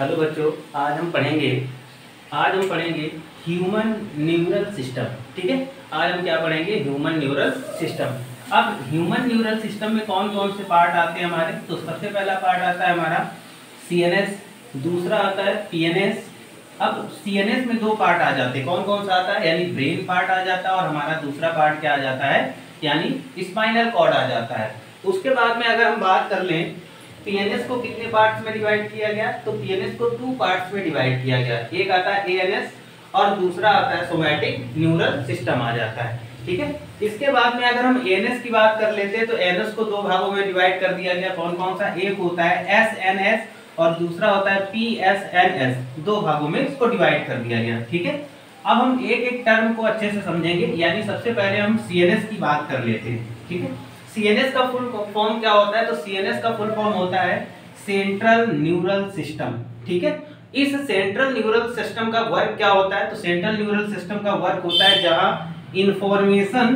Hello बच्चों, आज हम पढ़ेंगे, आज हम पढ़ेंगे ह्यूमन न्यूरल सिस्टम ठीक है? आज हम क्या पढ़ेंगे? ह्यूमन न्यूरल सिस्टम अब ह्यूमन न्यूरल सिस्टम में कौन कौन से पार्ट आते हैं हमारे? तो सबसे पहला पार्ट आता है हमारा सीएनएस दूसरा आता है पीएनएस अब सीएनएस में दो पार्ट आ जाते हैं। कौन कौन सा आता है? यानी ब्रेन पार्ट आ जाता है और हमारा दूसरा पार्ट क्या आ जाता है? यानी स्पाइनल कॉर्ड आ जाता है। उसके बाद में अगर हम बात कर लें पीएनएस को कितने पार्ट्स में डिवाइड किया गया? तो पीएनएस को टू पार्ट्स में डिवाइड किया गया। एक आता है एएनएस और दूसरा आता है सोमैटिक न्यूरल सिस्टम आ जाता है। ठीक है? इसके बाद में अगर हम एएनएस की बात कर लेते हैं तो एएनएस को दो भागों में डिवाइड कर दिया गया। कौन कौन सा? एक होता है एसएनएस और दूसरा होता है पीएसएनएस दो भागों में इसको डिवाइड कर दिया गया। ठीक है? अब हम एक एक टर्म को अच्छे से समझेंगे। यानी सबसे पहले हम सीएनएस की बात कर लेते हैं। ठीक है? सीएनएस का फुल फॉर्म क्या होता है? तो सीएनएस का फुल फॉर्म होता है सेंट्रल न्यूरल सिस्टम ठीक है? इस सेंट्रल न्यूरल सिस्टम का वर्क क्या होता है? तो सेंट्रल न्यूरल सिस्टम का वर्क होता है जहाँ इंफॉर्मेशन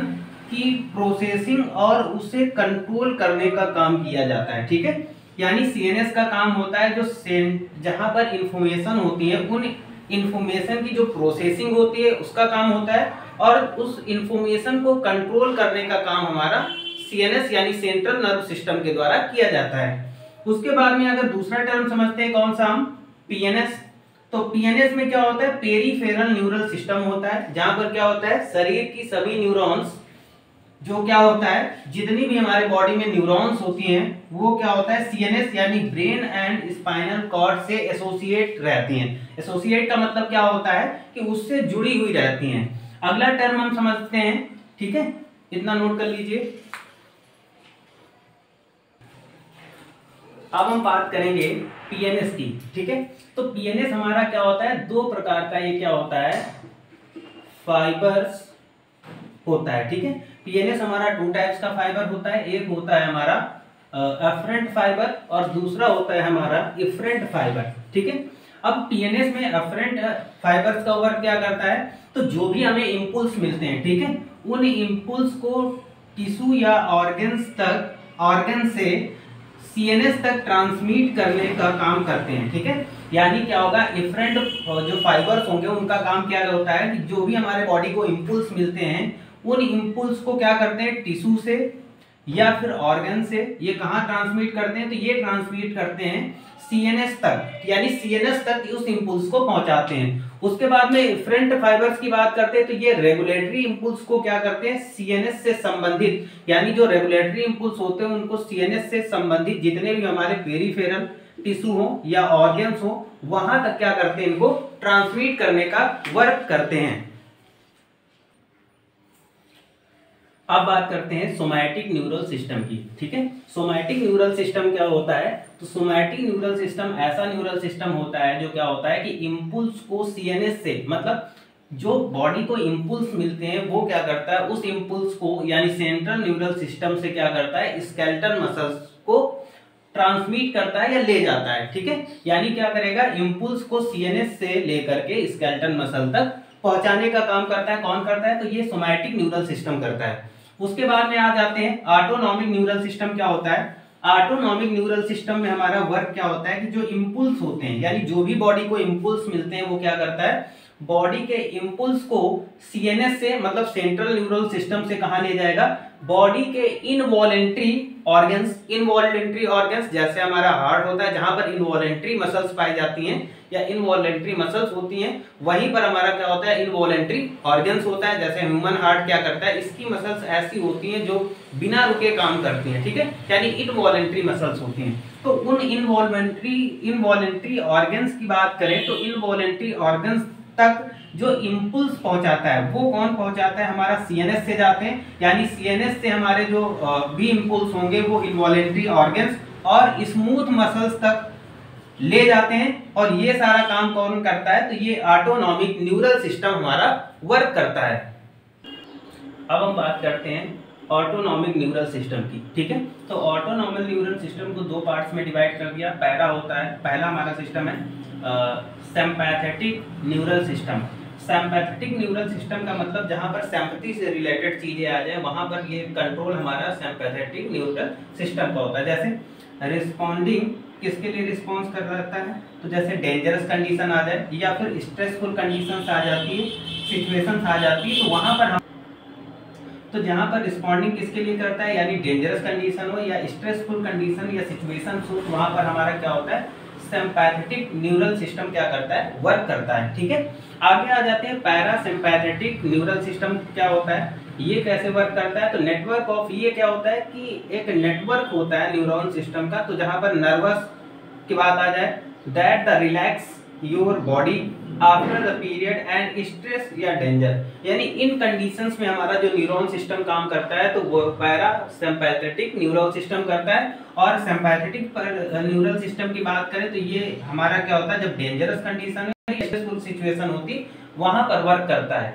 की प्रोसेसिंग और उसे कंट्रोल करने का काम किया जाता है, ठीक है? यानी सीएनएस का काम होता है जो जहाँ पर इंफॉर्मेशन होती है, उन इंफॉर्मेशन की जो प्रोसेसिंग होती है, उसका काम होता है और उस इंफॉर्मेशन को कंट्रोल करने का काम हमारा सीएनएस यानी सेंट्रल नर्व सिस्टम के द्वारा किया जाता है। उसके बाद में अगर दूसरा टर्म समझते हैं, कौन सा हम? पीएनएस तो पीएनएस में क्या होता है? पेरीफेरल न्यूरल सिस्टम होता है, जहाँ पर क्या होता है? शरीर की सभी न्यूरॉन्स जो क्या होता है? जितनी भी हमारे बॉडी में न्यूरॉन्स होती हैं, वो क्या होता है? सीएनएस यानी ब्रेन एंड स्पाइनल कॉर्ड से एसोसिएट रहती हैं। एसोसिएट का मतलब क्या होता है? कि उससे जुड़ी हुई रहती हैं। अगला टर्म हम समझते हैं, ठीक है? इतना नोट कर लीजिए। अब हम बात करेंगे पीएनएस की, ठीक है? तो पीएनएस हमारा क्या होता है? दो प्रकार का ये क्या होता है? फाइबर्स होता है, ठीक है? पीएनएस हमारा टू टाइप्स का फाइबर होता है। एक होता है हमारा एफरेंट फाइबर और दूसरा होता है हमारा इफरेंट फाइबर ठीक है? अब पीएनएस में एफरेंट फाइबर्स का वर्क क्या करता है? तो जो भी हमें इम्पुल्स मिलते हैं, ठीक है? उन इम्पुल्स को टिश्यू या ऑर्गन्स तक ऑर्गन से सीएनएस तक ट्रांसमिट करने का काम करते हैं, ठीक है? यानी क्या होगा डिफरेंट जो फाइबर्स होंगे, उनका काम क्या होता है कि जो भी हमारे बॉडी को इम्पुल्स मिलते हैं, उन इम्पुल्स को क्या करते हैं टिश्यू से या फिर ऑर्गन से ये कहाँ ट्रांसमिट करते हैं तो ये ट्रांसमिट करते हैं सीएनएस तक। यानी सीएनएस तक उस इम्पुल्स को पहुंचाते हैं। उसके बाद में फ्रंट फाइबर्स की बात करते हैं तो ये रेगुलेटरी इम्पुल्स को क्या करते हैं? सीएनएस से संबंधित। यानी जो रेगुलेटरी इम्पुल्स होते हैं, उनको सीएनएस से संबंधित जितने भी हमारे पेरीफेरल टिश्यू हो या ऑर्गन्स हो, वहाँ तक क्या करते हैं इनको? ट्रांसमिट करने का वर्क करते हैं। अब बात करते हैं सोमैटिक न्यूरल सिस्टम की, ठीक है? सोमैटिक न्यूरल सिस्टम क्या होता है? तो सोमैटिक न्यूरल सिस्टम ऐसा न्यूरल सिस्टम होता है जो क्या होता है कि इम्पुल्स को सीएनएस से मतलब जो बॉडी को इम्पुल्स मिलते हैं, वो क्या करता है? उस इम्पुल्स को, यानी सेंट्रल न्यूरल सिस्टम से क्या करता है? स्केल्टन मसल्स को ट्रांसमिट करता है या ले जाता है, ठीक है? यानी क्या करेगा? इम्पुल्स को सीएनएस से लेकर के स्केल्टन मसल तक पहुँचाने का काम करता है। कौन करता है? तो ये सोमैटिक न्यूरल सिस्टम करता है। उसके बाद में आ जाते हैं ऑटोनॉमिक न्यूरल सिस्टम क्या होता है? ऑटोनॉमिक न्यूरल सिस्टम में हमारा वर्क क्या होता है कि जो इम्पुल्स होते हैं, यानी जो भी बॉडी को इम्पुल्स मिलते हैं, वो क्या करता है? बॉडी के इम्पुल्स को सीएनएस से मतलब सेंट्रल न्यूरल सिस्टम से कहा ले जाएगा। बॉडी के इनवॉलेंट्री ऑर्गन्स इनवॉलेंट्री ऑर्गन्स, जैसे हमारा हार्ट होता है, जहाँ पर इनवॉलेंट्री मसल्स पाई जाती हैं, या इनवॉलेंट्री मसल्स होती हैं, वहीं पर हमारा क्या होता है, इनवॉलेंट्री ऑर्गन्स होता है। जैसे ह्यूमन हार्ट क्या करता है, इसकी मसल्स ऐसी होती हैं जो बिना रुके काम करती हैं, ठीक है? यानी इनवॉलेंट्री मसल्स होती हैं। तो उन इनवॉल्वेंट्री इनवॉलेंट्री ऑर्गन्स की बात करें तो इनवॉलेंट्री ऑर्गन्स तक जो इम्पुल्स पहुंचाता है, वो कौन पहुंचाता है? हमारा सीएनएस से जाते हैं। यानी सीएनएस से हमारे जो भी इम्पुल्स होंगे, वो इनवॉलेंट्री ऑर्गन्स और स्मूथ मसल्स तक ले जाते हैं। और ये सारा काम कौन करता है? तो ये ऑटोनॉमिक न्यूरल सिस्टम हमारा वर्क करता है। अब हम बात करते हैं ऑटोनॉमिक न्यूरल सिस्टम की, ठीक है? तो ऑटोनॉमिक न्यूरल सिस्टम को दो पार्ट्स में डिवाइड कर दिया। पहला होता है, पहला हमारा सिस्टम है sympathetic neural system sympathetic neural system का मतलब जहाँ पर सैम्पथी से रिलेटेड चीज़ें आ जाए, वहाँ पर ये कंट्रोल हमारा सैम्पैथेटिक न्यूरल सिस्टम का होता है। जैसे रिस्पॉन्डिंग किसके लिए रिस्पॉन्स कर रहता है? तो जैसे डेंजरस कंडीशन आ जाए या फिर स्ट्रेसफुल कंडीशन आ जाती है सिचुएशन आ जाती है तो वहाँ पर हम तो जहाँ पर रिस्पॉन्डिंग किसके लिए करता है? यानी डेंजरस कंडीशन हो या स्ट्रेसफुल कंडीशन या सिचुएशन हो तो वहाँ पर हमारा क्या होता है? सिंपैथेटिक न्यूरल सिस्टम क्या करता है? वर्क करता है, ठीक है? आगे आ जाते हैं पैरा सिंपैथेटिक न्यूरल सिस्टम क्या होता है? ये कैसे वर्क करता है? तो नेटवर्क ऑफ़ ये क्या होता है कि एक नेटवर्क होता है न्यूरॉन सिस्टम का तो जहाँ पर नर्वस की बात आ जाए that the relax your body after the period and stress या डेंजर यानी इन कंडीशंस में हमारा जो न्यूरॉन सिस्टम काम करता है तो वो पैरा सिंपैथेटिक न्यूरल सिस्टम करता है। और सिंपैथेटिक न्यूरल सिस्टम की बात करें तो ये हमारा क्या होता है, जब डेंजरस कंडीशन में स्ट्रेसफुल सिचुएशन होती, वहाँ पर वर्क करता है।